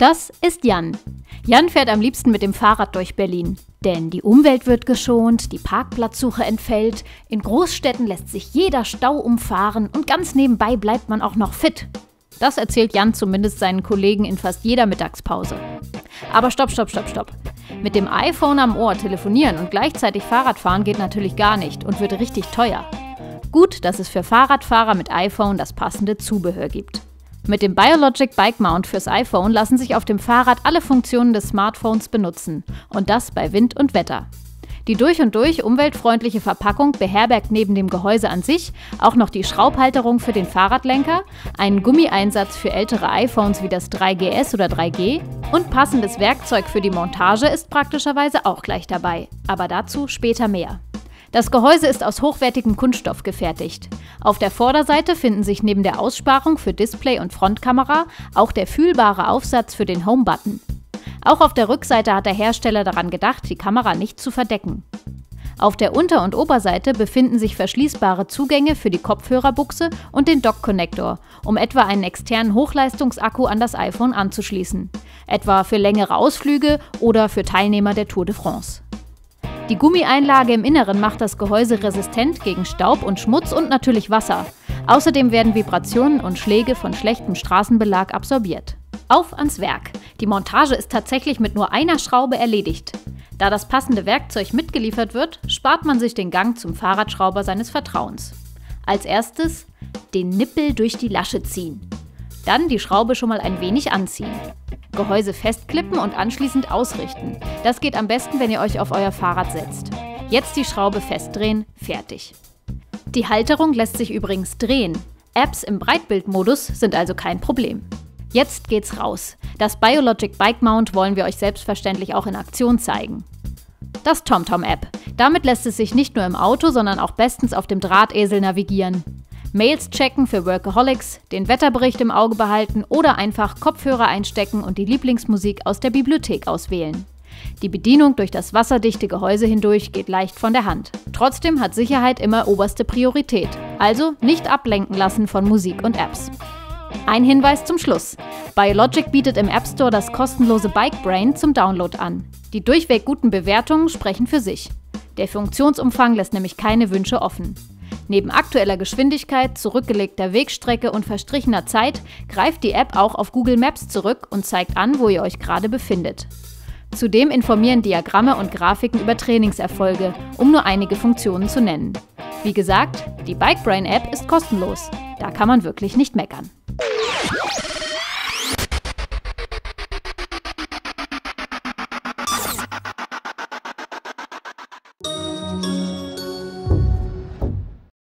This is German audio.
Das ist Jan. Jan fährt am liebsten mit dem Fahrrad durch Berlin. Denn die Umwelt wird geschont, die Parkplatzsuche entfällt, in Großstädten lässt sich jeder Stau umfahren und ganz nebenbei bleibt man auch noch fit. Das erzählt Jan zumindest seinen Kollegen in fast jeder Mittagspause. Aber stopp, stopp, stopp, stopp. Mit dem iPhone am Ohr telefonieren und gleichzeitig Fahrrad fahren geht natürlich gar nicht und wird richtig teuer. Gut, dass es für Fahrradfahrer mit iPhone das passende Zubehör gibt. Mit dem Biologic Bike Mount fürs iPhone lassen sich auf dem Fahrrad alle Funktionen des Smartphones benutzen. Und das bei Wind und Wetter. Die durch und durch umweltfreundliche Verpackung beherbergt neben dem Gehäuse an sich auch noch die Schraubhalterung für den Fahrradlenker, einen Gummieinsatz für ältere iPhones wie das 3GS oder 3G und passendes Werkzeug für die Montage ist praktischerweise auch gleich dabei. Aber dazu später mehr. Das Gehäuse ist aus hochwertigem Kunststoff gefertigt. Auf der Vorderseite finden sich neben der Aussparung für Display und Frontkamera auch der fühlbare Aufsatz für den Home-Button. Auch auf der Rückseite hat der Hersteller daran gedacht, die Kamera nicht zu verdecken. Auf der Unter- und Oberseite befinden sich verschließbare Zugänge für die Kopfhörerbuchse und den Dock-Connector, um etwa einen externen Hochleistungsakku an das iPhone anzuschließen, etwa für längere Ausflüge oder für Teilnehmer der Tour de France. Die Gummieinlage im Inneren macht das Gehäuse resistent gegen Staub und Schmutz und natürlich Wasser. Außerdem werden Vibrationen und Schläge von schlechtem Straßenbelag absorbiert. Auf ans Werk! Die Montage ist tatsächlich mit nur einer Schraube erledigt. Da das passende Werkzeug mitgeliefert wird, spart man sich den Gang zum Fahrradschrauber seines Vertrauens. Als erstes den Nippel durch die Lasche ziehen. Dann die Schraube schon mal ein wenig anziehen. Gehäuse festklippen und anschließend ausrichten. Das geht am besten, wenn ihr euch auf euer Fahrrad setzt. Jetzt die Schraube festdrehen, fertig. Die Halterung lässt sich übrigens drehen. Apps im Breitbildmodus sind also kein Problem. Jetzt geht's raus. Das Biologic Bike Mount wollen wir euch selbstverständlich auch in Aktion zeigen. Das TomTom-App. Damit lässt es sich nicht nur im Auto, sondern auch bestens auf dem Drahtesel navigieren. Mails checken für Workaholics, den Wetterbericht im Auge behalten oder einfach Kopfhörer einstecken und die Lieblingsmusik aus der Bibliothek auswählen. Die Bedienung durch das wasserdichte Gehäuse hindurch geht leicht von der Hand. Trotzdem hat Sicherheit immer oberste Priorität. Also nicht ablenken lassen von Musik und Apps. Ein Hinweis zum Schluss. Biologic bietet im App Store das kostenlose Bike Brain zum Download an. Die durchweg guten Bewertungen sprechen für sich. Der Funktionsumfang lässt nämlich keine Wünsche offen. Neben aktueller Geschwindigkeit, zurückgelegter Wegstrecke und verstrichener Zeit greift die App auch auf Google Maps zurück und zeigt an, wo ihr euch gerade befindet. Zudem informieren Diagramme und Grafiken über Trainingserfolge, um nur einige Funktionen zu nennen. Wie gesagt, die BikeBrain App ist kostenlos. Da kann man wirklich nicht meckern.